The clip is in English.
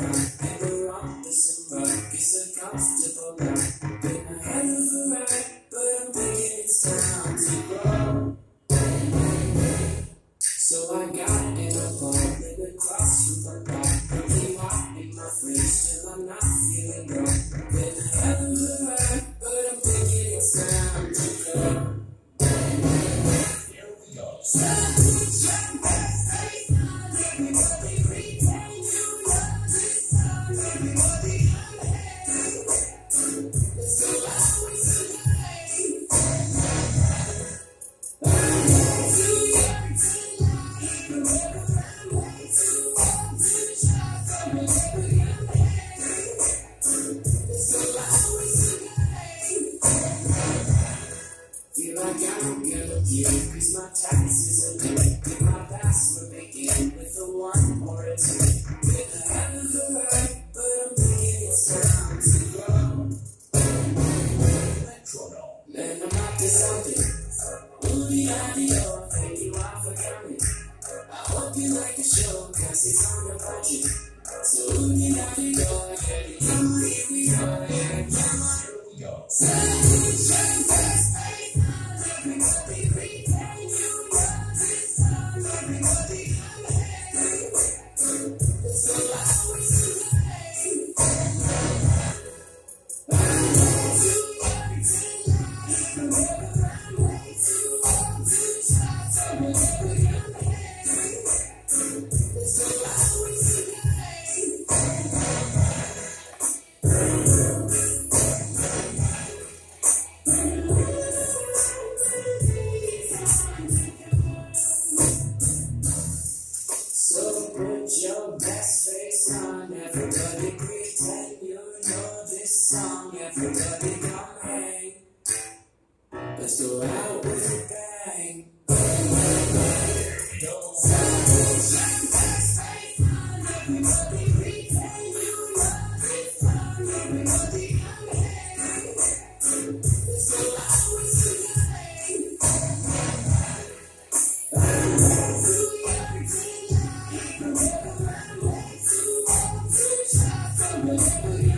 and we're on to some ruckus, a life. Been a hell of a ride, but I'm thinking it's time to grow. So I got in a apartment across from my back. Really hot in my fridge I'm not feeling right. Been a hell of a ride, but I'm thinking it's time to go. You all for coming. I hope you like the show, cause it's on the budget. So movie audio, yeah, come here So your best face on, everybody pretend you know this song. Everybody come hang. Let's go out with a bang. Don't Deus.